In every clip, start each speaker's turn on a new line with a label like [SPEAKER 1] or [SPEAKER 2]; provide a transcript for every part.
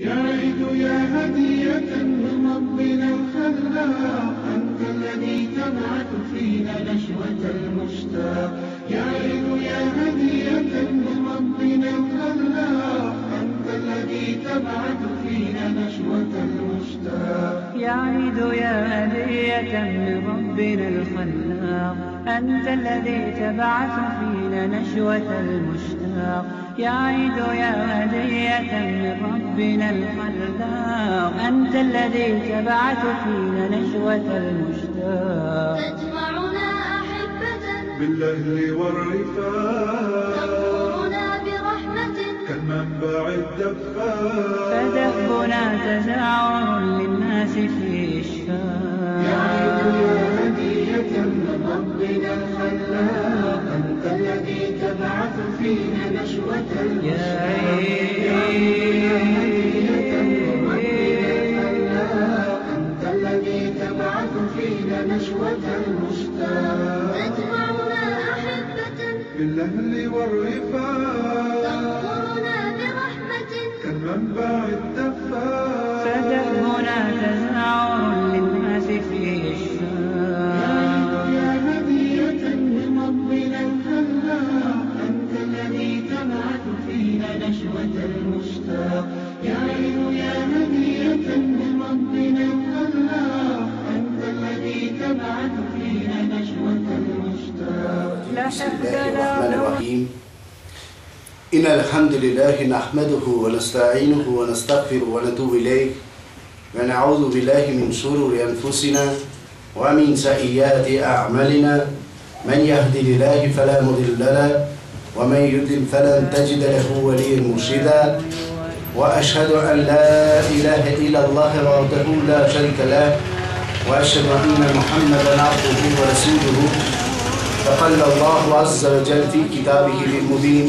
[SPEAKER 1] يا عيد يا هدية من ربنا الخلاق أنت الذي تبعث فينا نشوة المشتاق يا عيد يا هدية من ربنا الخلاق أنت الذي تبعث فينا نشوة المشتاق يا يا هدية من ربنا الخلاق أنت الذي تبعث فينا نشوة المشتاق يا عيد يا هدية من ربنا الخلاق. أنت الذي تبعث فينا نشوة المشتاق. تجمعنا أحبة بالأهل والرفاق. تغمرنا برحمة كالمنبع الدفاق. فدفنا تزاور للناس في يا عيد إشفاق يا هدية من ربنا الخلاق. أنت الذي تبعث فينا نشوة يا أنت الذي تبعث فينا نشوة المشتاق تجمعنا أحبة بالأهل والرفاق. تغمرنا برحمة كالمنبع الدفاق فدفنا تزاور للناس
[SPEAKER 2] الحمد لله نحمده ونستعينه ونستغفره ونتوب إليه ونعوذ بالله من شرور أنفسنا ومن سيئات أعمالنا. من يهد الله فلا مضل له ومن يضلل فلن تجد له وليا مرشدا. وأشهد أن لا إله إلا الله وحده لا شريك له وأشهد أن محمدا عبده ورسوله. فقال الله عز وجل في كتابه المبين.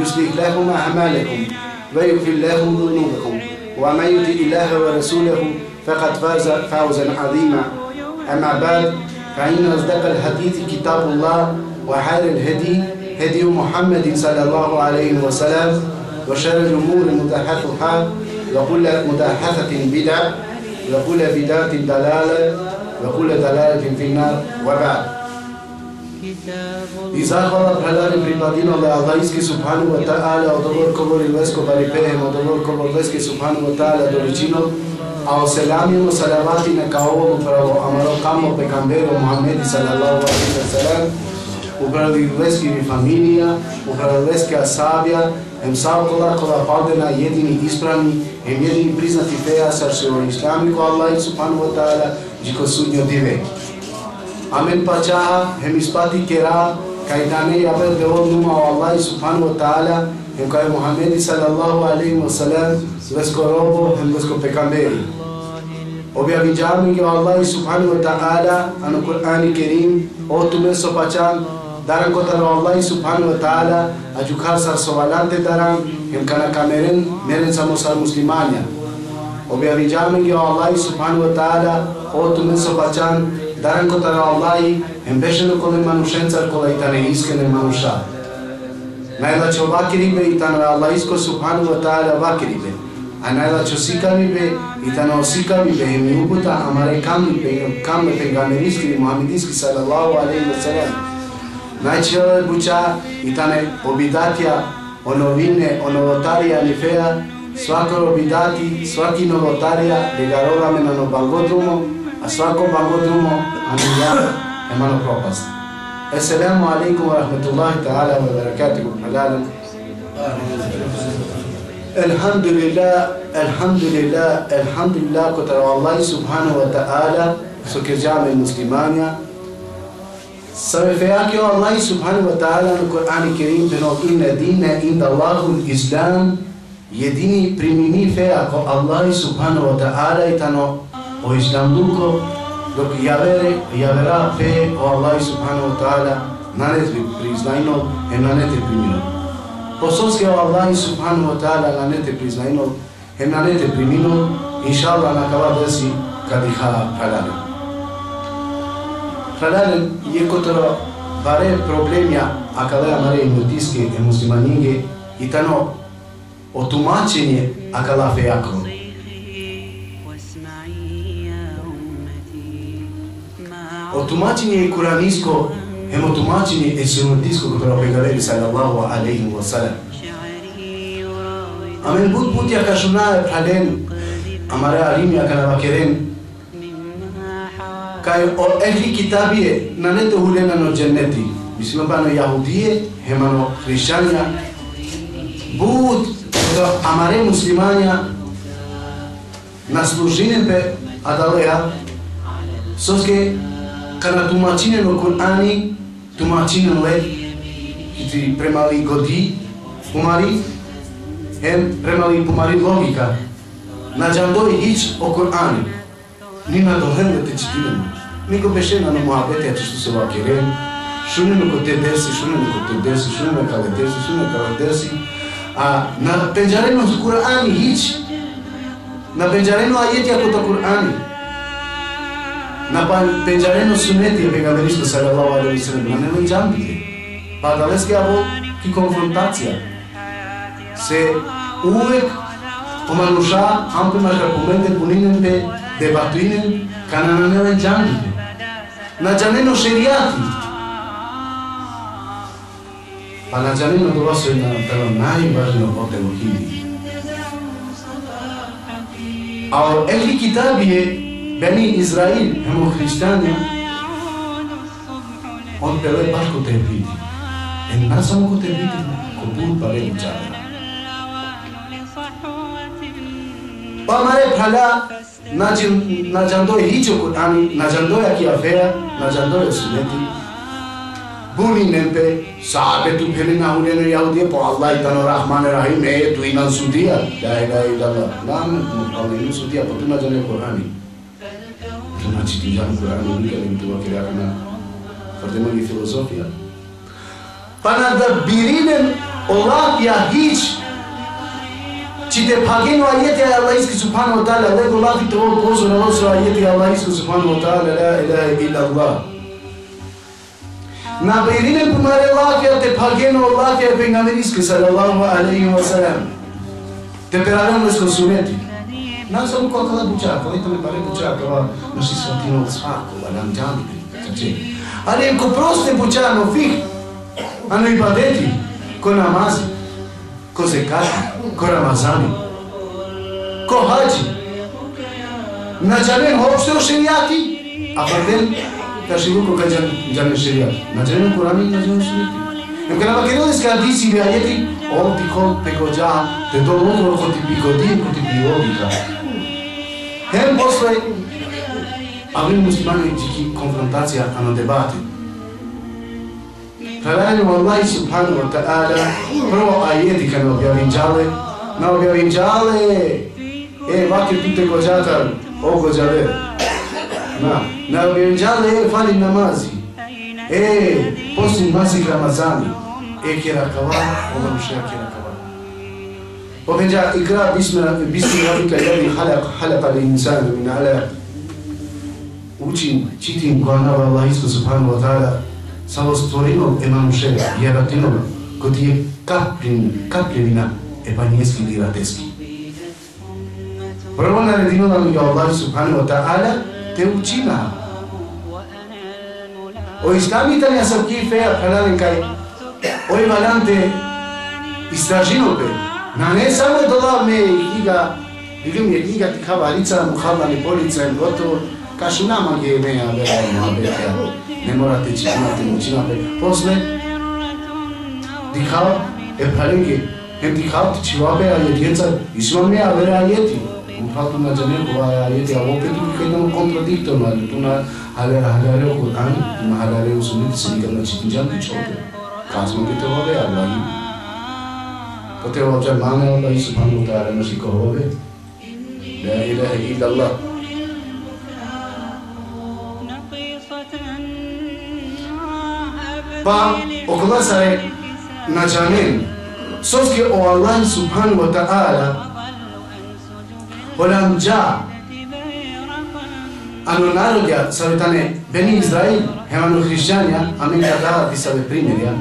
[SPEAKER 2] يصلح لكم أعمالكم ويغفر لكم ذنوبكم. ومن يطع الله ورسوله فقد فاز فوزا عظيما. أما بعد فإن أصدق الحديث كتاب الله وخير الهدي هدي محمد صلى الله عليه وسلم وشر الأمور محدثاتها وكل محدثة بدعة وكل بدعة ضلالة وكل ضلالة في النار. وبعد I zahvala predani pripadino da Allahijski subhanu wa ta'ala od onorko voli lesko bari pehem, od onorko voli leski subhanu wa ta'ala doličino, a oselamimo salavati neka ovom upravo amarokamo pekamberu Muhammedi sallallahu alaihi wa sallam, upravo i leski familija, upravo leski asabija, em sav toga koga padena jedini ispravni, em jedini priznati feja sa što je islami ko Allah subhanu wa ta'ala, diko sudnjo divek. Amin pachaha hemispati kera kaitane yaper devo numa Allah subhanahu wa ta'ala em que Muhammad sallallahu alaihi wasallam les corobo em les copecamberi. Objavijamu que Allah subhanahu wa ta'ala anu Qur'an Karim o tume sopachan دارن کتر الله سبحانه و تعالی اجوکار سر سوالات دارم امکان کامرن میرن سموسر مسلمانیا و به انجام الله سبحانه و تعالی او تمن سو بچان Дарен кој тара Аллаи, ем бешено коле манушенцар кола и тане искене мануша. Најлаче оваки рибе и тане Аллаиско субхану ва таала оваки бе. А најлаче осикави бе и тане осикави бе и ми упута амаре камни бе кам бе пенгамериски и мухамедиски салаллаху алейхи ва салам. Најче буча и тане обидатија, оновине, оновотарија ни феа, свако обидати, сваки новотарија, дегароваме на новангодрумо, أشراكم معبودهم عن الله Emmanuel السلام عليكم ورحمة الله تعالى وبركاته حلالا الحمد لله الحمد لله الحمد لله كتر الله سبحانه وتعالى سكرجام المسلمانيا صرفياك يا الله سبحانه وتعالى القرآن الكريم بنو إن دين عند الله الإسلام يديني primini feja ko Allah subhanahu wa ta'ala ο Ισλαμπούκο, το κυγιαβέρε, η αδερά θέ, ο Αλλάι Σουπάνο Τάλα, να είναι τριπλισλαίνο, ενώ είναι τριπλίνο. Ποσό και ο Αλλάι Σουπάνο Τάλα, να είναι τριπλισλαίνο, ενώ είναι τριπλίνο, Ισάλλα να καλαβέσει κάτι χαλά. Φαλάνε, γεκότερο, παρέ προβλήμια, ακαλέα μαρέ, οι μουτίσκε, οι μουσλιμανίγε, ήταν ο τουμάτσινι, ακαλά θέ ακόμη. O tumačenje kuranisko, emo tumačenje e sunetisko kotoro pegaveri sallallahu alaihi wa sallam. Amen bud bud ya kashuna halen amare alim ya kana bakeren kai o ehli kitabie nanete hulena no jannati bisma bano yahudie hemano krishania bud do amare muslimanja na služine be adalea soske kada tumačineno Kur'ani, tumačineno je i premali godi, pomari, em premali pomari logika. Na džandoj hiç o Kur'ani. Nina dohen da te čitinem. Niko bešena na muhabbeti, ja što se ovak je rem. Šuneno ko te desi, šuneno ko te desi, šuneno te desi, šuneno te desi. A na penđarenu Kur'ani hiç, na penđarenu ajeti ako ta Kur'ani. Na pa pejamenu sunneti je pejgamberistu sallallahu alaihi wasallam, na nenu džamiti. Pa da leske avo ki konfrontacija. Se uvek pomanuša ampimaš argumente puninin te debatuinin kana na nenu džamiti. Na džamenu šerijati. Pa na džamenu dolasu je na telo najvažnije potemu himni. A el kitab Beni Izrail, hemo o Hristijanja, on peve baš kod te vidi. E nas samo ko te vidi, ko put pa veli čadra. Pa mare phala, na jando je hičo Kur'ani, na jando je ki afeja, na jando je. Buni nempe, sahabe tu feli na hune ne yahudiye, po Allah itano rahmane rahim, e tu inan sudiya. La ilaha illallah, la mutkalinu sudiya, pa tu na jane Kur'ani. una actividad Kur'an-ı imtiba kılarına Fatıma e bir filozofya. Bana da birinin olarak ya hiç Çide pagin ayeti Allah e e iski subhanahu teala ne kullah ki tevol bozuna olsun ayeti Allah iski subhanahu teala la ilahe illallah. Na birinin bunları lafiyatı pagin o lafiyatı peygamber iski sallallahu aleyhi ve sellem. Te peraran les consumeti. non sono qualcosa bruciato, ho detto mi pare bruciato, ma non si sentiva un sacco, ma non gianni. Allora il coproste bruciano fig, hanno i badetti, con la masa, con seccato, con ramazani, con haji. Non c'avremo obstro segnati, a parte tashiruko ka janne sheria na jene kurani na jene shiriki nikana makino desu ka disi bi ayeti om pikon pekoja te do mo ko ti di ko ti biogi ka Nepostoji, ali muslimani jiki konfrontacija a na debati. Preveli Allahi subhanahu wa ta'ala prvo ajeti kad objavinđale, na objavinđale, e, vake pite gođatar, o gođave, na, na objavinđale, e, fali namazi, e, posljednji masih Ramazani, e, kjerakava, ono še kjerakava. kjera kava. وفنجا اقرا باسم باسم ربك الذي خلق خلق الانسان من علق učim, čitim Kur'ana Allah isko subhanahu wa ta'ala samo stvorinom emanuše jeratinom kod je kapljen, kapljevina epanijski lirateski. Prvo naredino nam je Allah subhanahu wa ta'ala te učina. O islamita sam ki fea halaven kaj oj valante istražinope. Նանե սամը դլա մե իգա, իգում է իգա տիկավարիցա մխալանի պոլիցա եմ գոտու, կաշինա մագե մե ավեր այմ ավետա, նեմորա տի չիչնա տի մուչինա պե, պոսմե, դիկավ, էպարենգի, եմ դիկավ տի չիվապե այետ եցա, իսմա մե ավեր այետի, ուպատուն աջանել գովայ այետի, ավոպետի կետան կոնտրադիկտոն այլ, տունա հալար հալար օգան, հալար է ուսունի տիսնի կրնա չիտնջան դիչ օգը, կազմը կետովավ է ավլանի, Potevamo cioè mano Allah subhanahu wa ta'ala musiko hobe. La ilaha illallah. Pa okula sahip nacanin. Söz ki o Allah subhanahu wa ta'ala holanca ano narodja savjetane Beni Izrail, hemano hrišćanja, a mi kada vi save primjer, ja.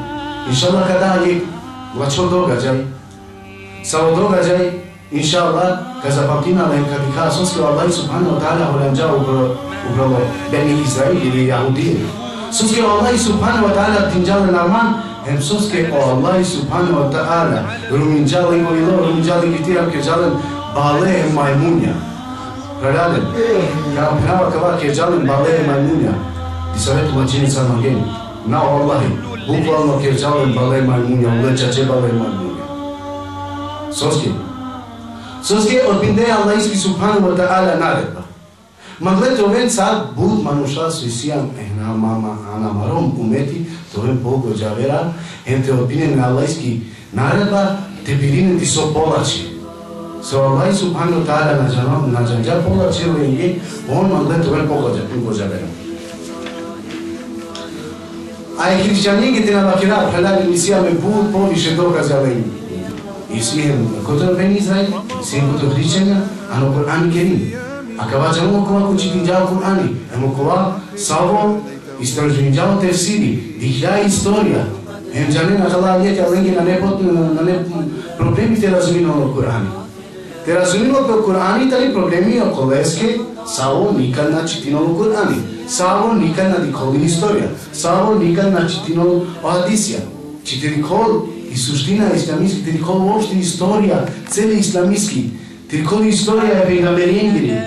[SPEAKER 2] Inšallah kada je vačo događaj, Sa udruga inša Allah, kaza papina da im kad bi sunski Allah subhanahu wa ta'ala hulamđa upravo Beni Izrail ili Jahudije. Sunski Allah subhanahu wa ta'ala tinđale narman, hem sunski Allah subhanahu wa ta'ala ruminđale ima ilo, ruminđale gitiram keđalen bale majmunja. Preraden, kao prava kava keđalen bale majmunja. Di savjetu lačini sa nogeni. Na Allahi, bukvalno keđalen bale majmunja, uleća će bale majmunja. Соски. Soske odbinde Аллах iski Субхану Ва ta'ala наредба. Магле овен цар буд мануша свисијам ена мама ана маром умети товен Бог джавера енте одбинен на аллајски наредба те биринен ти со полачи. Со Аллај субхану таала на джанам на джанджа полачи овенге он магле товен Бог джавера. А е христијанинги те на вакира предали мисијаме буд повише докази алејни. И يسمعهم كتر بني إسرائيل يسمعهم كتر كريشتنا على القرآن الكريم أكبا جمعوا كوا كوشي تنجاو القرآن أما كوا صابوا استرجنجاو تفسيري ديجا историја Им джанина жала веќе линги на непот на не проблеми те разминало Корани. Те разминало по Корани тали проблеми о колеске саво никад на читинало Корани. Саво никад на диколи историја. Саво никад на читинало Одисија. Читинкол и суштина на исламиски, теликон уопште историја, цели исламиски, теликон историја е вега меренгери.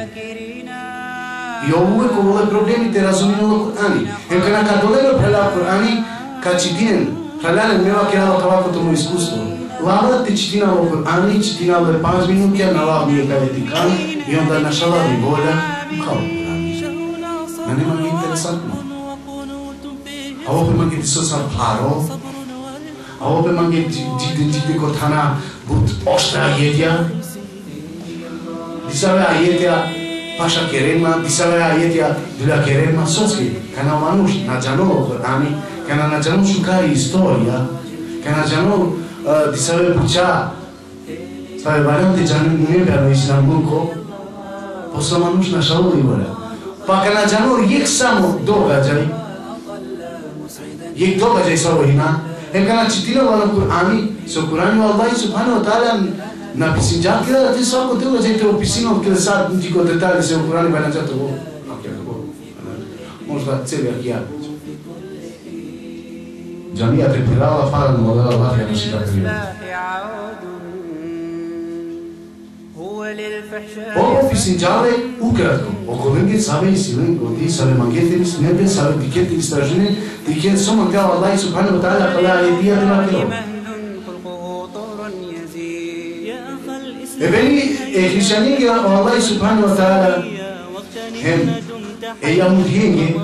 [SPEAKER 2] И ово увек оволе проблемите разуминало Корани. Ем кана ка долеме прела Корани, ка читинен, прелален мева керава кавакото му искуство. Лават ти читинало Корани, читинало во панч минути, на лав ми е каветикан, и онда на нашала ви воля, као Корани. На нема ми интересантно. А ово примаките со сам паро, Habe man die, die, die, die Cortana gut Ostrajedia? Bisala Ajedia, Pasha Kerema, Bisala Ajedia, Dula Kerema, Soski, Kana Manush, Najano, Cortani, Kana Najano suka Historia, Kana Jano, Bisala Pucha, Tare Variante Janu Nubia, Islamuko, Posa Manush Nashao Ibera. Pakana Jano, Yek Samo, Doga Jai. Yek Doga Jai Sawahina, এখানে চিতিলে মানুষ আমি সুকুরানি আল্লাহ সুবহানাহু ওয়া তাআলা na pisinja kila ati sako tilo zaite opisina kila saa mji kwa detali se ukurani bana cha to na kya ko možda celi akija jamia te pirala fara modela vahe na shikatelio Ovo Fisinđale ukratko, okolimbit same i silin godi, same mangetiniz, nebe, same diketiniz tažine, diket soman kao Allah subhanahu wa ta'ala, kala je bijatina bilo. Efendim, Hristiyanlığa Allah subhanahu wa ta'ala hem eyamudiyenje,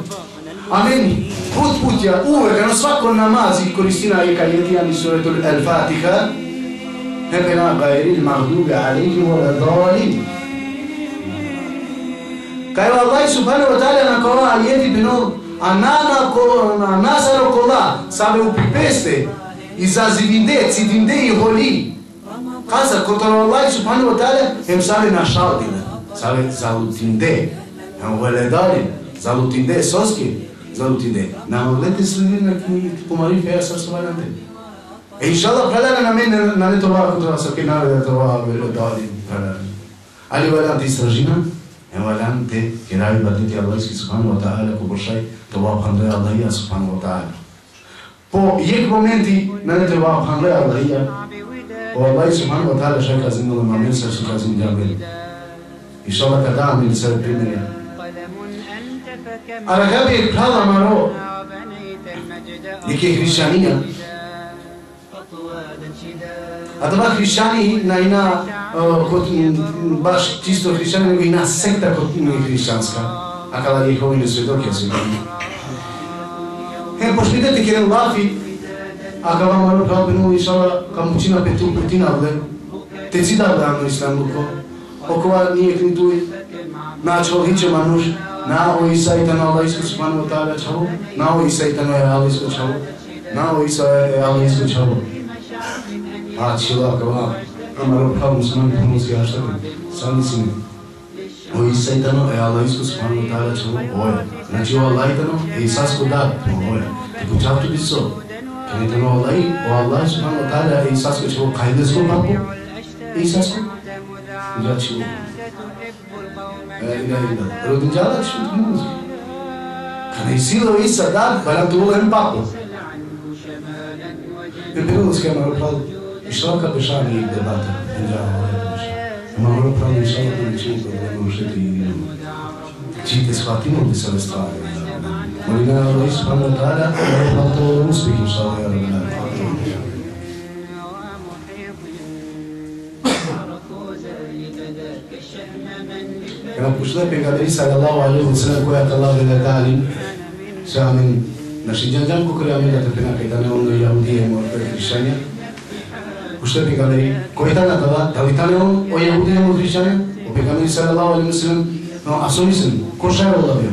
[SPEAKER 2] ameni, put putja, uvek na svako namazi koristina je kajetijani suratul al-Fatiha, هبنا غير المغضوب عليهم ولا الضالين Kaj Allah subhanahu wa ta'ala na kova ajeti bino anana ko anasaro kola sabe upipeste i zazivinde cidinde i holi Kaza kotaro Allah subhanahu wa ta'ala hem sabe na šaldine sabe zalutinde hem veledalin zalutinde soski zalutinde na moglete sredine ki pomari feja sa subhanahu ان شاء الله فلا أنا من أنا تو راه كنت راسك أنا تو راه بلو دالي فلا علي ولا دي سرجينا هو لأن تي كراي بدي تي الله سبحانه وتعالى كو بشاي تو راه خندا الله سبحانه وتعالى بو يك مومنتي أنا تو راه خندا الله والله سبحانه وتعالى شكا زين الله ما ننسى شكا زين جابيل ان شاء الله كدعم من سر الدنيا على غبي كلام رو لكي كريشانيه А тоа христијани на една код баш чисто христијани него и на секта код не христијанска. А када Јеховини сведоки се. Е, пошпитате ке лафи а кава маро прав бену иншала камучина пету петина вле. Те си да да ислам луко. Окова ние критуи на чолхиче мануш на о Иса и тана Аллах Исус Субхану ва Таала чаво на о Иса и тана е Аллах Исус чаво на о Иса е Аллах Исус чаво há amaru problem sunan pronuncia ashtar san sine o é tano e ala isko subhanahu wa ta'ala chu oya na chu ala tano e isas ko da. Oya to tudo isso, que ele tano o i o allah subhanahu wa ta'ala e isas ko o qaides ko papo e isas ko ja chu ila ila ro din jala chu mus kane silo isa dá para tu lem papo Eu pergunto se é maior problema. И широко дышали и дебаты, и драмы. Много правда, еще не получил, когда мы ушли и чьи-то схватили бы себе страны. Молина Аллахи Субхану Тааля, Аллахи Аллахи Успех, иншаллах, я рабина. Când am puștit pe Gabriel sallallahu alaihi wa sallam cu ayat Allah de Talim, și amin, nașigeam cu care am dat pe Nacaitane, unde i-am die mor pe Cristiania, Uste egalei, goretanak da Davidaron hoye gutene mutilsean, o Pekame sallallahu alaihi wasallam, eta asoitzen, ko sarola dio.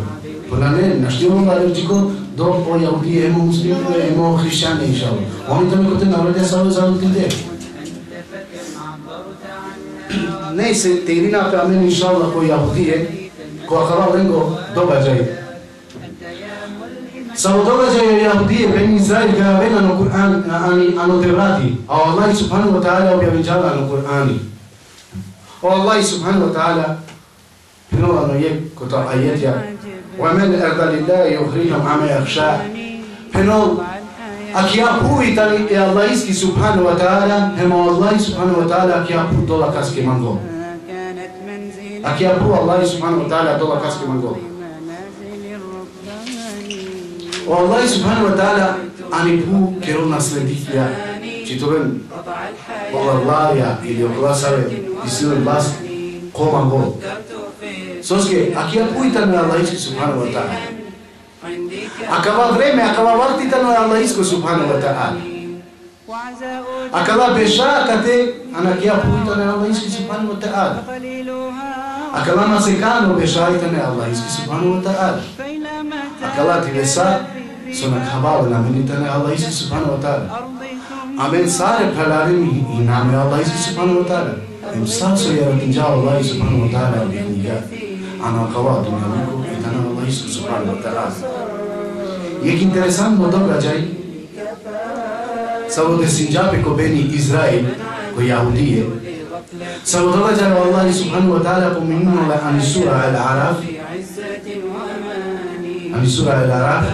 [SPEAKER 2] Bolanen, nazional aritziko do onia opi emu muslimek eta kristianek jaso. Ondo entzuten hori da sallallahu Neyse, Neisetenina ta amen inshallah yahudiye, utie goharro rengo dobadzei سبحانه وتعالى يقول لك ان الله سبحانه وتعالى يقول لك ان الله سبحانه وتعالى يقول لك ان الله سبحانه وتعالى يقول لك ان الله سبحانه وتعالى يقول لك ان الله سبحانه وتعالى يقول الله سبحانه وتعالى يقول لك ان الله سبحانه وتعالى يقول ان الله سبحانه وتعالى يقول ان الله سبحانه وتعالى O Allah subhanahu wa ta'ala ani bu keron nasledik ya. Çitoben Allah ya ili sabe sare istiyor bas koman gol. Sos que aqui apuitan a Allah subhanahu wa ta'ala. Acaba vreme, acaba vartitan a Allah subhanahu wa ta'ala. Aquela beijada até anakia apuitan a Allah subhanahu wa ta'ala. Aquela nasecana beijada até Allah subhanahu wa ta'ala. Aquela tivessa Sonra kabaula minitane Allah izi subhanahu wa ta'ala. Amen sare palarim iname Allah izi subhanahu wa ta'ala. امساك يرتجع الله سبحانه وتعالى بإنجاز عن القواعد منكم إتنا الله سبحانه وتعالى یک انترسان مطلب آ जाए سعود سنجاب को बेनी इजराइल को यहूदी है سعود الله جل والله سبحانه وتعالى قمنا عن سورة الأعراف عن سورة الأعراف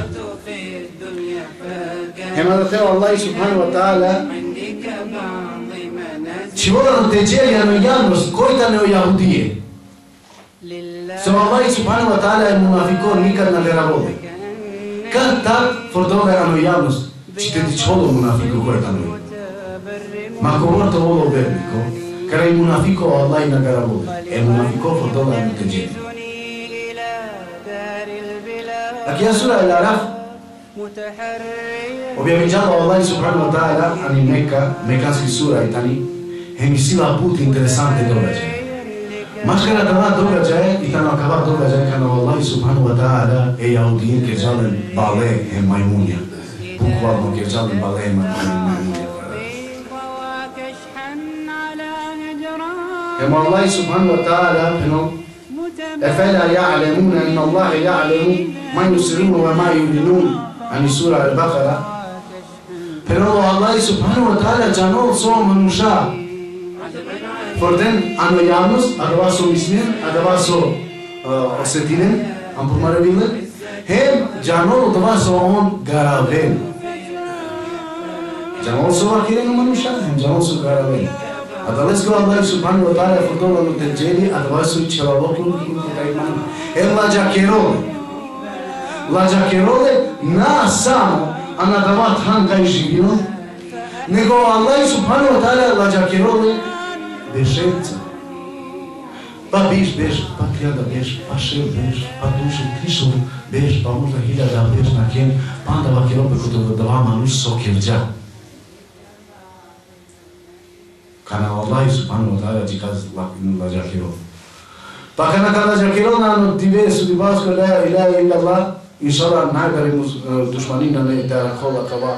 [SPEAKER 2] Hemen te Allah subhanahu wa ta'ala ci volevano tacere e annoiarlo, ascoltano i Yahudi. Sono Allah subhanahu wa ta'ala e munafico mica nell'era voi. Canta, fortuna erano gli annos, ci te solo un guarda coitano. Ma come te volo bernico, che era il Allah in gara voi, e munafico fortuna erano La Aqui a sura dell'Araf, objavljava Allah subhanahu wa ta'ala, ani Meka, mekanski sura i tani, hemi sila put interesante događaje. Maškara tava događaje i tamo akava događaje kada Allah subhanahu wa ta'ala e jaudije ke žalen bale e majmunja. Bukvalno ke žalen bale e majmunja. Subhanahu wa ta'ala pino أفلا يعلمون أن الله يعلم ما يسرون وما يعلنون hani sura al-Bakara pero Allah subhanahu wa ta'ala ya no so manusha for them ano janus adava so misnin adava so osetinin ampurmaravinin hem canol adava so on garaven canol so vakirin manusha hem canol so garaven Adalesco Allah subhanahu wa ta'ala for todo lo que te jeli adava so chelavo kun kun taiman ella ya quiero лаҷакероне на само она дават хангай живино него аллаҳи субҳанаҳу таала лаҷакероне бешенца Babiš beš, pa kljada beš, pa šel beš, pa dušen krišov beš, pa možda hiljada beš na kem, pa onda vaki robe kod dva manuš sokirđa. Kana Allah subhanahu wa ta'ala cikaz lađakirov. Pa kana kada lađakirov nanu tive su dibasko la ilaha illallah, иншалла нагаримуз душманина да не да хола кава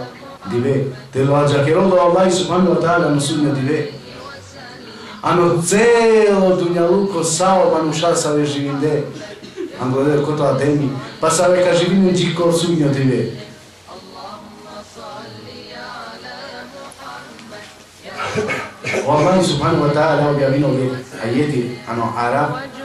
[SPEAKER 2] диве. Телва жакероло да Аллах субхану ва таала нусуне диве. Ано цело дуњалуко сао мануша саве живинде ано да дер кото адеми па саве ка живине джикор суњо диве. Аллах субхану ва таала објавино ве ајети ано араб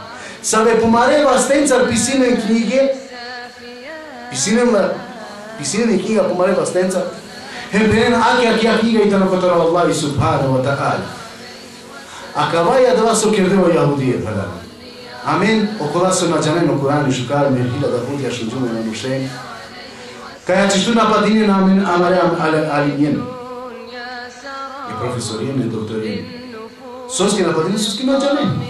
[SPEAKER 2] ве помарeva стенцар писинен книге, писинен писинен книга помарeva стенцар, Хембен аки аки аки книга итано котора Аллах субхана ва таала. А каваја да вас окердево јахудија падана. Амен, окола со на джамен на Куран и шукар мер хиляда пути ја шуджуме на мушен. Каја чишту на падине на амен амаре алиниен. И професориен и докториен. Соски на падине, соски на джамен.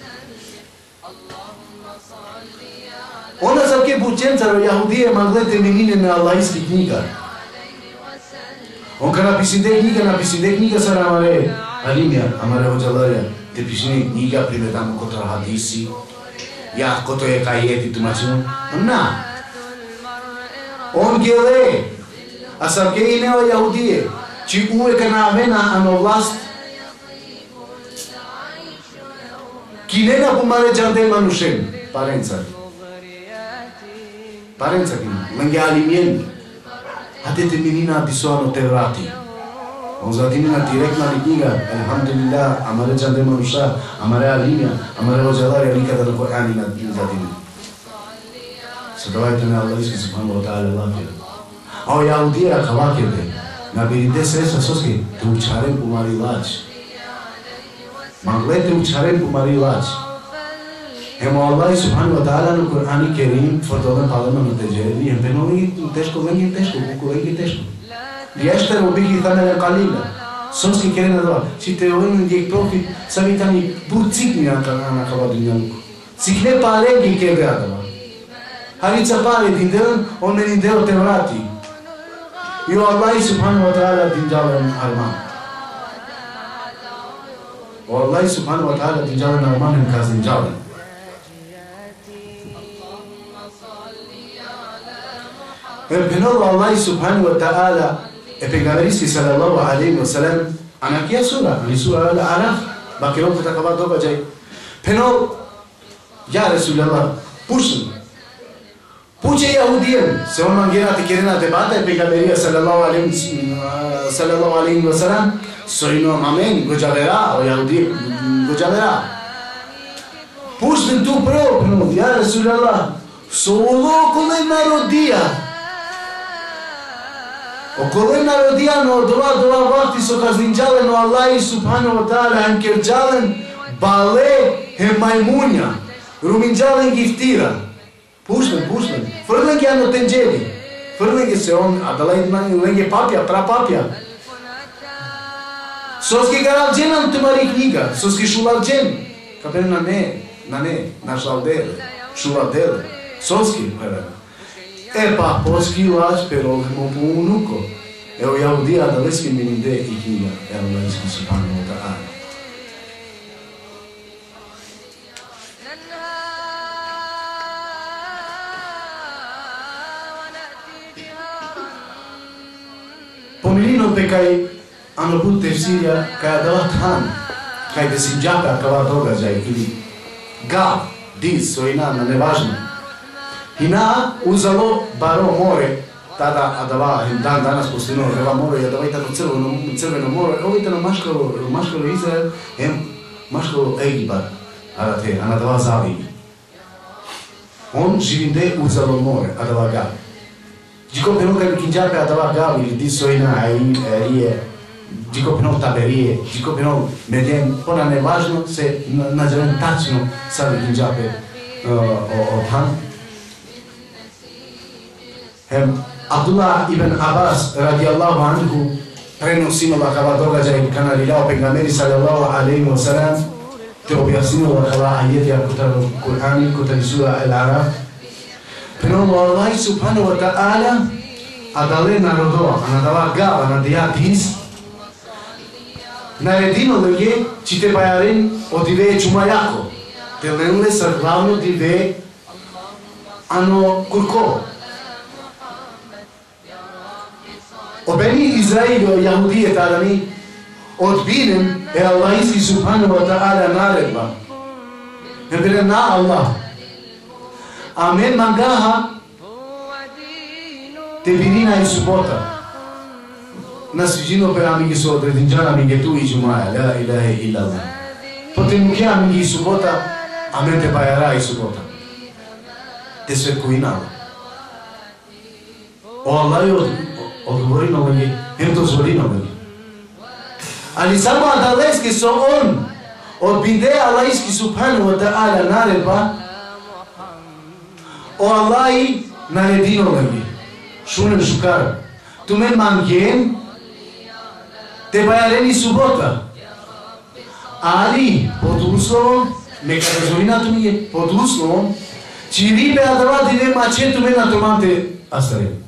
[SPEAKER 2] Onda sam kaj put čencar jahudijama, gledajte menine na allahijskih knjiga. उनका ना पिछले देखनी का ना पिछले देखनी का सर हमारे अलीम यार हमारे वो चला यार ते पिछले नी का फिर बेटा मुको तो हदीसी या को तो एक आई है ती तुम अच्छी ना उनके ले असर के ही नहीं हो यहूदी है ची उए का नाम है ना अनोलास्ट किने ना पुमारे जानते मनुष्य पारेंसर Parența vin, mânghe alimieni. Atât menina bisoano terrati. Onzadinina direct na ligniga, alhamdulillah, amare jande manusha, amare alimia, amare rojadar, alika dal Qur'an ina inzadini. Să dăvaită ne Allah Iisus subhanahu wa ta'ala lafiya. Au Yahudiya khavakir de. Na birinde se să sos că te ucharem cu mari laci. Manglete ucharem cu mari laci. E Mollai subhanu wa ta'ala në Kur'ani Kerim fërdohen talëmë në të gjeri, e penoni të teshku, vengi të teshku, vengi të teshku. Djeshtë e rubiki thane në kalile, sëmës ki kërën e dhoa, që të ojnë në djekë profit, sa mi tani burcik një anë anë akaba dë një nuk. Cikle pare ki kërë adëma. Harica pare të nderën, onë në nderë të vrati. Jo Allah subhanu wa ta'ala të nderën në harman. O Allah subhanu wa ta'ala të nderën në harman në kazë nderën. Empinor Allah subhanahu wa ta'ala e pejgamberisti sallallahu alaihi wa sallam anakia sura, ani sura al-Araf, bakilom te takabat doba jaj. Penor, ja Resulullah, pušen. Puče Jahudijem, se on mangira te kirena debata e pejgamberija sallallahu alaihi sallallahu alaihi wa sallam, sojno mamen, gođavera, o Jahudije, gođavera. Pušten tu prvo, penor, ja Resulullah, so u lokulnoj narodija, Okollojnë narodia në ordua doa vakti so ka zinjalen o Allahi subhanu wa ta'ala hem kergjalen bale hem majmunja. Ruminjalen giftira. Pushmen, pushmen, fërlën kja në të ngjeli Fërlën kja se on, adalajnë mani lenge papja, pra papja Soski garal gjenë në të mari kniga, soski shulal gjenë. Ka përë në ne, në ne, në shalderë, shuladere Soski, përë E pa, poski laž, pero mo po unuko. Evo ja u dija da leski meni de i knjiga. Evo leski subhanahu wa ta'ala. Pomenino pe kaj ano put tefsirja kaj dava tan, kaj da si džaka kava događaj ili gav, dis, so na. I uzalo baro more, tada Adava, dan danas postino, Adava more, Adava i tako crveno, crveno more, ovo je tano maškalo, maškalo Izrael, em, maškalo Egibar, Adate, Adava zavini. On živinde uzalo more, Adava ga. Diko penu kaj kinjabe Adava ga, ili di sojna, i rije, diko penu taberije, diko penu medjen, ona nevažno se na zelen tačno sad kinjabe uh, o, Han, Абдулла ибн Абас радијаллаху анху преносимала кава догаѓај каналилао пенгамери салјаллаху алейхи ва салам ќе објаснила кава ајети акутар Кур'ани кутар сура Ал-Араф Преному Аллах Субхану ва Та'ала адале народова, а надала гава на дијатис наредино да луѓе чите бајарин одивее чума јако. Теленле са главно диве ано курко. beni İsrail ve Yahudi tarihini odbinem e Allah izi subhanahu wa ta'ala naredba. Nebire na Allah. Amen mangaha devinina i subota. Nasviđino per amigi su odredinđan amige tu i džumaja. La ilahe illallah. Potem uke amigi i subota, amen te bajara i subota. Te sve kuinala. O Allah je. Одговоринувани, им дозволинувани. Али само адалески со он, од биде Аллаиски Субхану ва Та'ала наредба, о Аллаи нарединовани. Шунен шукар. Туме манген, те бајарени субота. Али, под условом, нека дозволинато ми е, под условом, че ви бе да адалати не мачето ме на томанте астарен.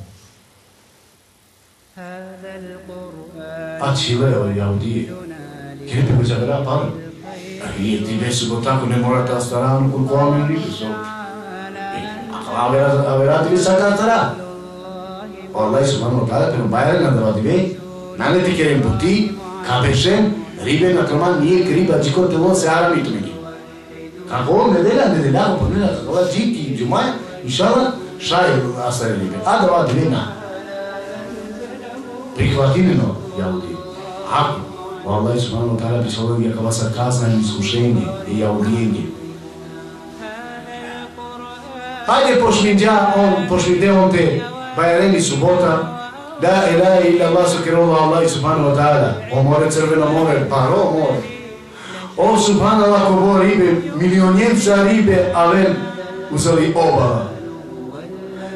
[SPEAKER 2] açıyı ve Yahudi gelip bize beraber yedi ve sigorta kune Murat Astaran kul kuamın değil so. Avera avera diye sakar tara Allah subhanahu wa taala tüm bayar ne dava diye nane dikerim buti kabeşen ribe nakrama niye kriba cikor tevon seara mi tümeni kako ne dela ne dela bu ne Allah ciki cuma inşallah şair asar ribe adava diye na prihvatili no. jaudi. Ako, u Allah subhanahu ta'ala bi se ovo vjeka i kazanje, iskušenje i jaudijenje. Hajde pošmidja, on, pošmidje on te bajareni subota, da ilaha illa Allah su kerova Allah subhanahu ta'ala, o more crveno more, pa ro more. O subhanahu ko bo ribe, milionjevca ribe, a ven uzeli obala.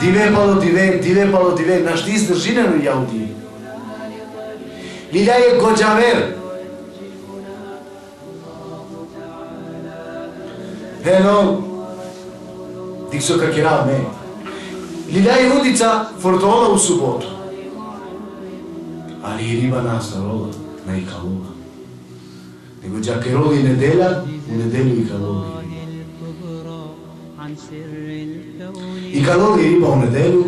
[SPEAKER 2] Dive palo dive, dive palo dive, në është disë në zhine në jahudi. Lila e Gojaver. Hello. Dikso kakira me. Lila e Hudica fortovala u subotu. Ali i riba nas narola, na i kalova. Nego Đakeroli i nedela, u nedelju i kalova. I kaloli riba u nedelju,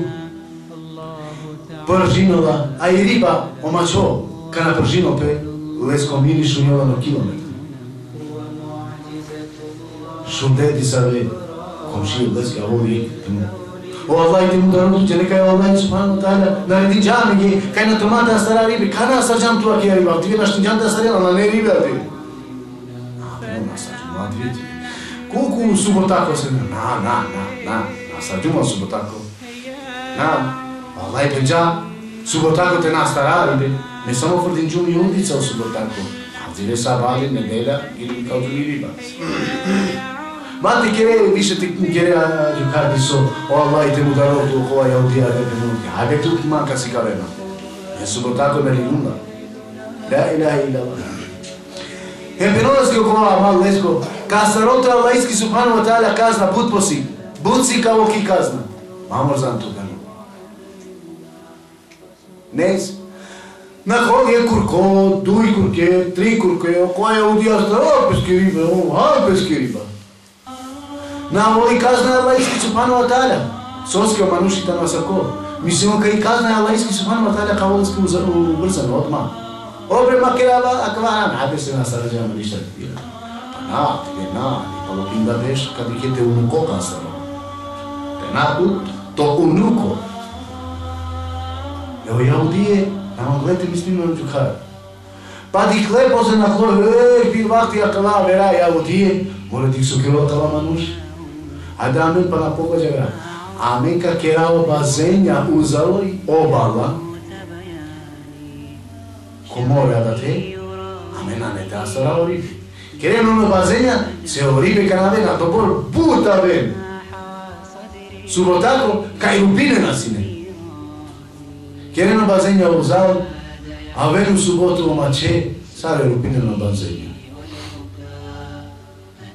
[SPEAKER 2] pržinova, a i riba omačo, kana pržino pe, lesko mirišu njela na kilometra. Šundeti sa ve, komšije leske, a ovi, O Allah ti mu daru je neka je Allah subhanahu ta'ala naredi džamige, kaj na tomata stara ribe, kada sa džam tu akija riba, ti vidiš ti džam da stara, ona ne ribe ali. Na sa džuma dvije. Koliko subotako se na, na, na, na, Садюма суботако. На, Аллай пенджа, суботако те настара, иде. Не само фурдинчум и умбица у суботако. Авдиле сабали, неделя или кауту ни риба. Мати кере, више ти кере Рикарди со, о Аллай те му даро ту хова ја одија да те мунки. Ајде тук мака си кавена. Не суботако мери лунда. Ла илаха илаллах. Em penonasku kumala mal lesko, kasarota Allah iski subhanahu wa ta'ala kazna put posib. Буци si ки казна. kazna. Mamor zan tu kanu. Е курко, дуј курке, три курке, која удија стара, пески риба, о, а, пески риба. На воли казна Аллајски субхану ва таala. Соски манушите на сако. Мислимо кај казна Аллајски субхану ва таala каволски да убрзано одма. Обре макерава акваран, аде се на сараджа ништа тира. Па на, тебе на, па лопинда беш, каде ќе πουθενά που το ουνούκο. Και ο Ιαουδίε, να μου λέτε μη στην ώρα του χάρη. Πάντη κλέπωσε να φλώ, «Ει, πιβάχτια καλά, βερά, Ιαουδίε, μόνο τη σοκελό καλά μανούς». Άντε αμέν παραπόκα και βερά. Αμέν κακερά ο μπαζένια, ουζαλόι, ο μπαλά. Κομόρε, αγαπητέ, αμέν ανετάστορα ο ρίβι. Κερέμουν ο μπαζένια, σε ο ρίβι καναδένα, το πόρ, πού τα βέν. Суботако, кај рубине на сине. Керено базења узало, а вену суботу омаче, саре рубине на базења.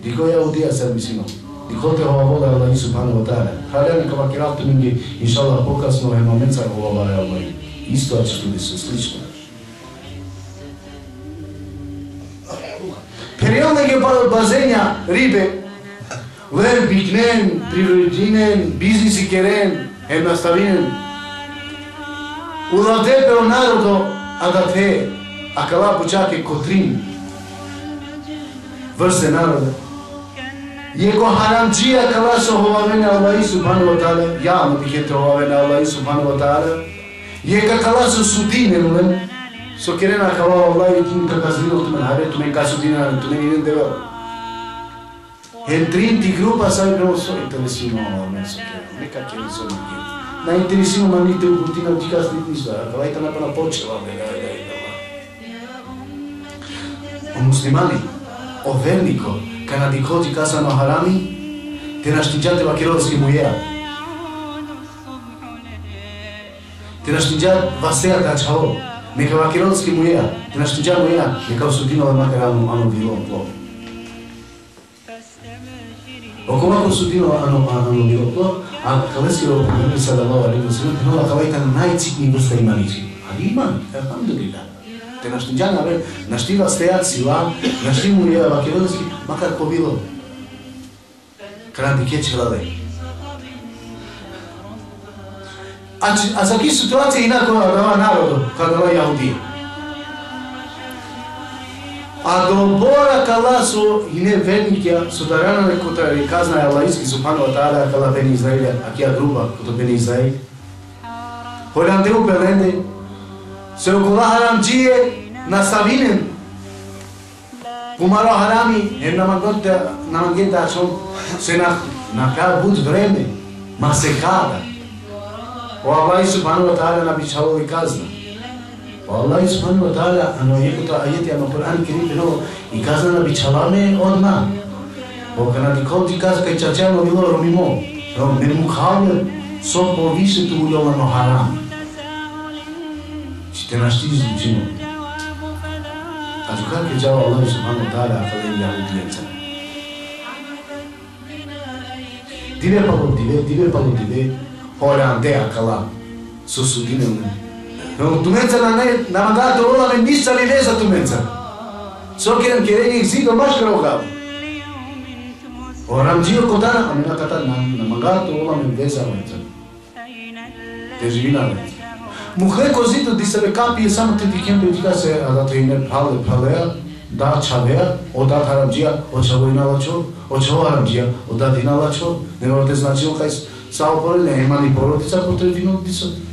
[SPEAKER 2] Дико ја одија се мислино. Дихоте ова вода ни субхану ва таala. кава кога киралто минги иншаллах покасно е момент во ова е ова. Исто што студи се слично. Периодно ги па- базења рибе, Vem bignen, privrëgjinen, biznis i keren, e mastavinen. U da te për narodo, a da te, a kala puqake kotrin. Vërse narodo. Jeko haram gjia kala së hovavene Allah Isu Banu Vatale, ja më pikete hovavene Allah Isu Banu Vatale, jeko kala së sudine në so kerena kala Allahi i tim të kazdinu të menhare, të men ka sudine në. Ε, εν τρίτη група са било со интересирано на Мексикеро. Нека ќе ви со ние. Најинтересираните у година ти кажа ни ништо. Давајте на пана почела да Ο μουσλιμάνι, ο βέρνικο, καναδικό τι κάσανο χαράμι, την αστιτζάτε βακερόδος και μουλιά. Την αστιτζά βασέα τα τσαό, με καβακερόδος και μουλιά. Την αστιτζά μουλιά, με καουσουτίνο δε μάκαρα μου άνω δηλών πλόπι. Oko ovako su bilo ano, ano, ano, bilo to, a Kaleski si ovo pomeni sada lova, nego se ljudi, nova kava je ta najcitniji vrsta ima nisi. Ali ima, ja tam dobi da. Te našti džana, ve, našti vas te jaci, va, našti mu je vakevodski, makar ko bilo. Kranti keće lave. A, a za kje situacije inako da va narodu, kada va ovaj ja? А до бора каласо и не верникја, со дарана не кота и казна ја Аллаиски субхану ва таала да кала бени Израилја, а кија груба, кото бени Израил. Холјан деу беленде, се окола харамчие на Савинен. Кумаро харами е на намагета чон се на на кар буд време ма се када. О Аллах субхану ва таала да и казна. О Аллах субхану ва таала ано екота ајети ано Куран керим пено и казна набичаламе одма. О кана ти кол ти каза кај чачано било ромимо. Ром мен му хале да со повисето улјовано харам. Ще нашти излучимо. А тука ќе джава Аллах субхану таala фале јаудијата. Диве пало диве, диве пало диве, хора де акала, со судине не. Տումենցը նամագա դորոլ ամեն միս ծալի լեզա տումենցը։ Սոքերն կերեն իգզի դոմաշ կարողավ։ Օրամջիո կոտան ամենակատար նամագա դորոլ ամեն լեզա ամենցը։ Դեժինա ամենցը։ Մուխե կոզիտը դիսերը կապի ես ամը տիտիքեն բերիկաս է ազատեիներ պալ է պալ է դա չավ է ոդա թարամջիա ոչավո ինալաչո ոչավո հարամջիա ոդա դինալաչո նեվորդեզ նաչիո կայս սաղ պորել է հեմանի պորոտիցա պորտել դինոտ դիսոտ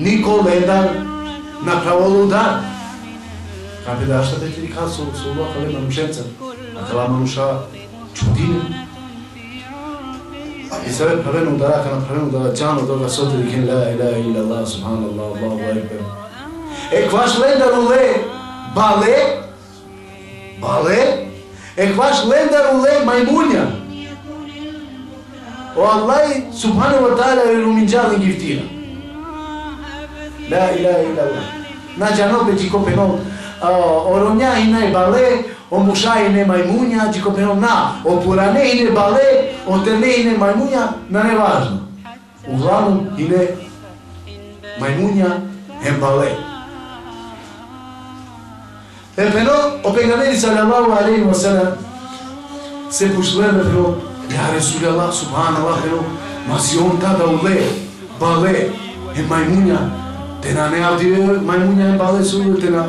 [SPEAKER 2] Никол Мендан на праволуда. Капи да ашта дети рикан су сулла хале манушенцем. Акала мануша чудин. И себе правен удара, кана правен удара, чано, удара, соти рикен ла иля илла Аллах, субхан Аллах, Аллах, Аллах, Екбер. Ек ваш лендар уле бале, бале, ек ваш лендар уле маймуња. О Аллах, субхану ва таала, илуминджан гифтира. La ilahe illallah. Znači, anope Đikopenov, uh, oronjahina e bale, o mušajine majmunja, Đikopenov na, o puranehine bale, o tenehine majmunja, na nevažno. Uglavnom, ine majmunja hem bale. E peno, o pegamberi sallallahu alaihi wa sallam, se pušleme pro, ja Resulallah, subhanallah, peno, ma si on tada ule, bale, e majmunja, tenanea Dieu, mai nada, în balesul tena.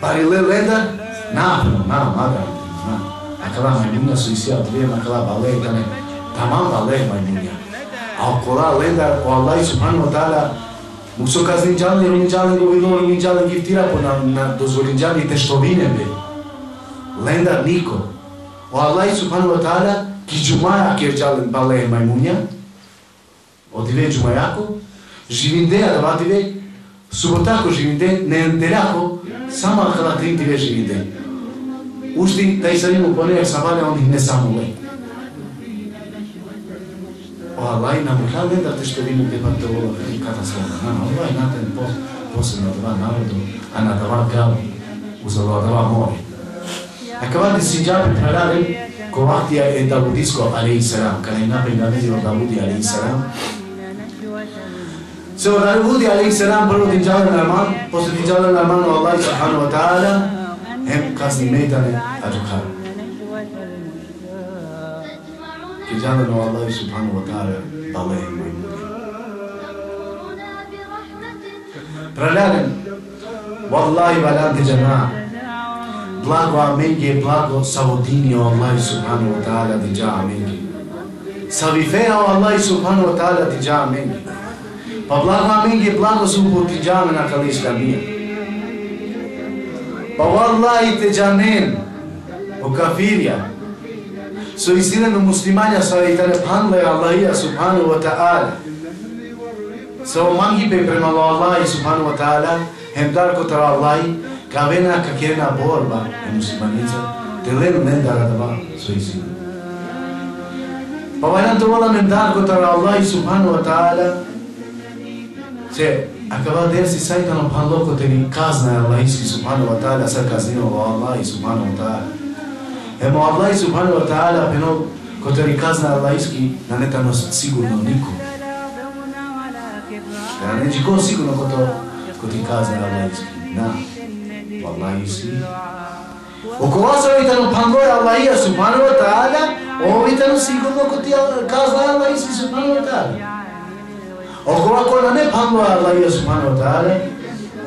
[SPEAKER 2] Parile leda, na, na, na, na. Acela mai mâine suisia Dieu, acela balei tane. Tamam balei mai mâine. Alcola leda, o Allah subhanahu wa ta'ala, Muso kazniđane, minđane, govino, minđane, giftira po nam na dozvolinđani teštovine be. Lenda niko. O Allah subhanahu wa ta'ala, ki džumaja kerđalen balej majmunja, od dve džumajaku, živindeja da vadi vek, živinde, ne nderako, samo akala trin dive живи ден. Ушти да и njemu ponijek sa vale, on ih ne samo le. O Allah nam ukral ne da te što vinu te bate на katastrofa. Na, Allah na ten po, posebno dva narodu, a na dva gavu, uzelo dva mori. Acaba de si già preparare con atti e Davudisco alayhi salam, kada je napred navedeno Davudi alayhi salam. So Hudi alayhi selam perlu tinjauan amal, perlu tinjauan amal Allah subhanahu wa taala hem kasih meydan adukar. Tinjauan Allah subhanahu wa taala Allah hem Pralagam, wallahi valante jama'a, blago amenje, blago savodini Allah subhanahu wa taala diđa amenje. Savifeja Allah subhanahu wa taala diđa amenje. Pa blago amengi e blago su putiđame na kališka mija. Pa wallahi te džanen o kafirja. So isileno muslimanja sa itane panle Allahija subhanahu wa ta'ala. Sa o mangi pe prema Allah subhanahu wa ta'ala, hem dar kotara Allahi, Kavena kakena borba e muslimanica, te len mendara dava soi sinu. Pa vajnan to vola mendar kotara Allah subhanahu wa ta'ala, Че акабадер си сајта на панлокот ни казна Аллахиски Субхану Ва Таала сад казнива Аллахи Субхану Ва Таала. Емо Аллахи Субхану Ва Таала пено кој ни казна Аллахиски на нека нас сигурно нико. Да не дико сигурно кото кој ни казна Аллахиски на Аллахиски. Околасовите на пангоја Аллахија Субхану Ва Таала, овите на сигурно кој ти казна Аллахиски Субхану Ва Таала. और कोड़ा कोई नने भांगो अल्लाह ये सुबहान वताले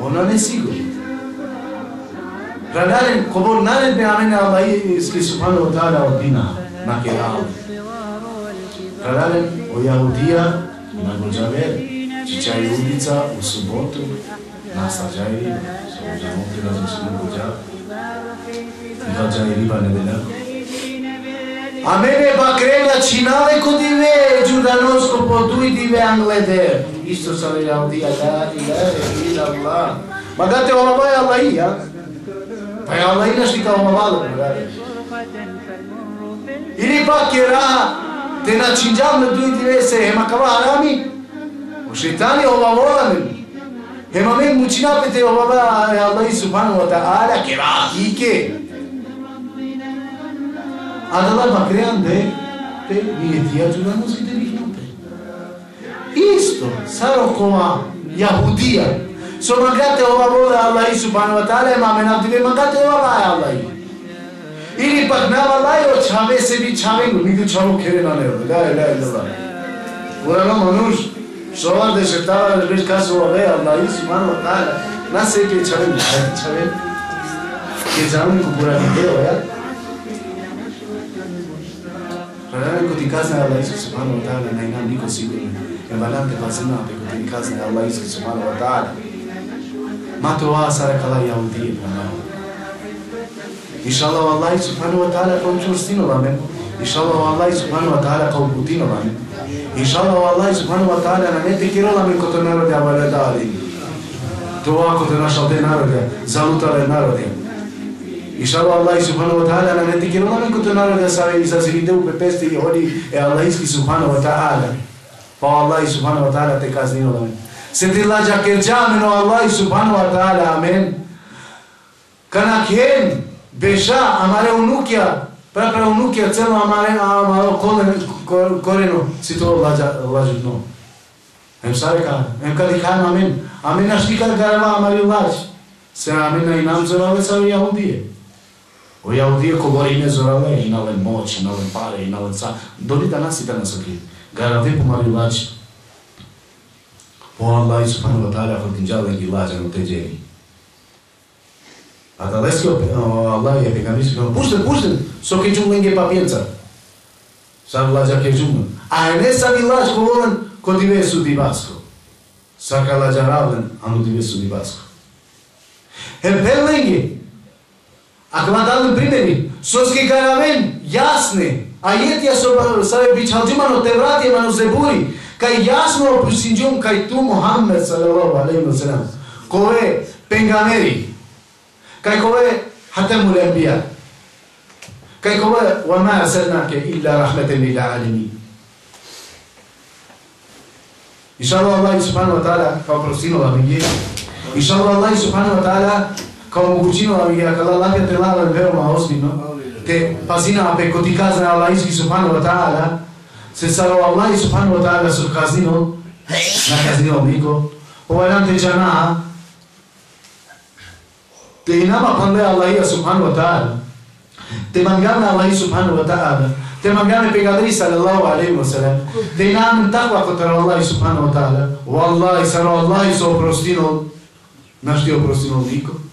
[SPEAKER 2] उन्होंने सीखो रडारे कबूल ना ने बयान ने अल्लाह ये इसकी सुबहान वताला और दीना ना के राह रडारे у Яудия на Гуджавер чичаи улица у субботу насажаи субботу на Гуджавер Гуджавер риба не беляко А мене па ба крена чиналеко диве, джуданоско потуј диве англедер. Исто са ли алдија, да, и да, и да, Аллах. Да, Магате да олава е Аллаија. Па е Аллаија што као мавало, Или пак е ра, те на чинджал ме дуј диве се, ема кава арами, шейтани олавола ме. Ема мен мучинапете олава Аллаи Субхану Ва Та'аля, кера хике. alla va creante per vietia giuramus interminate. Isto, saro koa Yahudia. So mangate ova voda Allahi subhanahu wa ta'ala imam enabdile mangate ova lai Allahi. Ili pagnava lai o çave sevi çave gumidu çavo kerenane oldu. La ilahe illallah. Urano manush sovar de shetava de bir kasu ove Allahi subhanahu wa ta'ala. Nasıl ki çave çave. Ki çave kubura video ya. Onaj ti kazne Allah Isus Subhanahu wa ta'ala, na imam niko sigurno. Jer valjam te pa zna, ti kazne Allah Isus Subhanahu wa ta'ala. Mato Allah sarakala i audije, pravno. Inšallahu Allah Subhanahu wa ta'ala kao čurstino vame. Inšallahu Allah Subhanahu wa ta'ala kao putino vame. Inšallahu Allah Subhanahu wa ta'ala na mene pikiro vame ko to narodi avale dali. To ako te našal te narodi, zalutale narodi. Иншалла Аллах Субхану Ва на не тики романи народ да сави и саси иде у пепесте и оди е Аллахиски Субхану Ва Па Аллах Субхану Ва Таала те казнил амен. Сетилла жакерча но Аллах Субхану Ва Таала амен. Кана кен беша амаре унукја прапра унукја цело амаре амаро корен корено сито лажа лажно. Ем саре ка, ем кади кај амен. Амен ашкикар гарва амари лаж. Се амен на инам зораве сави јаудије. Ovi ovdje ko bori ne zorave i na ove moći, na pare, i na ove ca. Doli danas i danas okrivi. Gara vi pomali lači. Po Allah i subhanahu wa ta'ala fatin džale i lađan u te dženi. A tada si Allah je pekandisu kao, pušten, pušten, so ke džumlenge pa pjenca. Sad lađa ke džumlen. A ne sad i lađ kolonan, ko ti vesu di basko. Saka lađa ravlen, anu ti vesu di basko. He pelenge, lenghe, Ако дадем примери, соски карамен, јасне, ајетија со саве бичалджимано Теврати, мано Зебури, кај јасно опусинџум кај ту Мухаммед салаллаху алейхи ва салам, кове пенгамери, кај кове хатемул анбија, кај кове ва ма арсалнаке илла рахметен лил алемин. Иншаллах Аллах субхану ва таала као простинува ми Иншаллах Аллах субхану ва таала kao mogućino i kada Allah te lava veoma ozbiljno, te pazina pe ko ti kazna Allah iski subhanahu wa ta'ala, se saro Allah subhanahu wa ta'ala su kaznino, na kaznino miko, ovaj nam te džana, te i nama pande Allah subhanahu wa ta'ala, te mangame Allah subhanahu wa ta'ala, te mangame pegadri sallallahu alaihi wa sallam, te nam takva kotara Allah subhanahu wa ta'ala, wallahi saro Allah su oprostino, naš ti oprostino miko,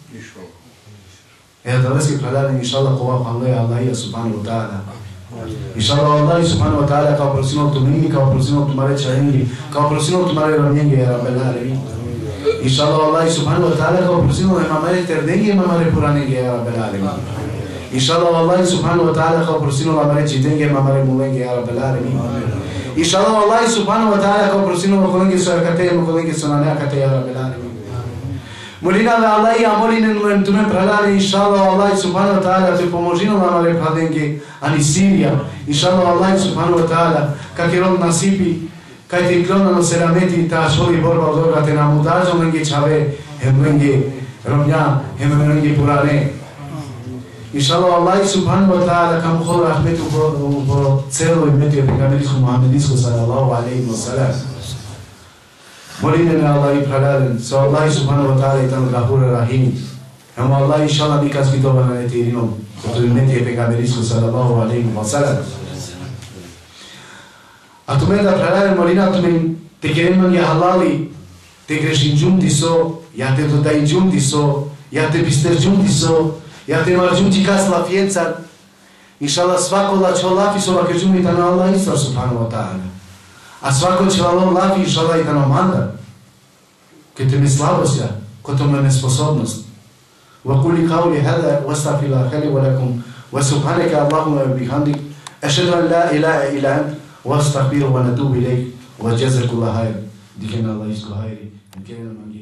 [SPEAKER 2] Evangelski predavanje, inšala, kova hvala Allaha subhanahu wa ta'ala. Inšala, Allah subhanahu wa ta'ala, kao prosimo tu meni, kao prosimo tu mare čajni, kao prosimo tu mare ramljenje, ja rabbel alemin. Inšala, Allah subhanahu wa ta'ala, kao prosimo ima mare terdenje, ima mare puranenje, ja rabbel alemin. Inšala, Allah subhanahu wa ta'ala, kao prosimo la mare čitenje, ima mare mulenje, ja rabbel alemin. Inšala, Allah subhanahu wa ta'ala, kao prosimo kolege su akate, kolege su nanakate, ja rabbel alemin. Alamin. Molinave Allah i amolinen mu tume pralali inshallah Allah subhanahu wa ta'ala te pomožino na mare pradengi ani Sirija inshallah Allah subhanahu wa ta'ala kak je rod nasipi kaj ti klona no serameti ta šoli borba od oga te nam udađo lenge čave hem lenge romja hem lenge purane inshallah Allah subhanahu wa ta'ala kam khol rahmetu po celo imetu je pegamerisko Muhammedisko sallallahu alaihi wa sallam Molite-ne Allahi pravedem, sa Allahi subhanahu wa ta'ala i tan gafur rahim. Hem Allah inşallah birkaç bir dobana etirinom. Hürmeti Peygamberi sallallahu aleyhi ve sellem. Atume da pravedem molina atume te queremos ya halali, te creștinjum diso, ia te dodainjum diso, ia te bisterjum diso, ia te marjum dicas la fiența. Inşallah svako la ciolafi so la creștium itana Allah isra subhanahu wa ta'ala. A svako će vam lafi i šala i da nam manda. Kad te mi slabost ja, ko to me nesposobnost. وقولي قولي هذا واستغفر الله لي ولكم وسبحانك اللهم وبحمدك أشهد أن لا إله إلا أنت واستغفره ونتوب إليك وجزاك الله خير دي كان الله يسكو خيري كان من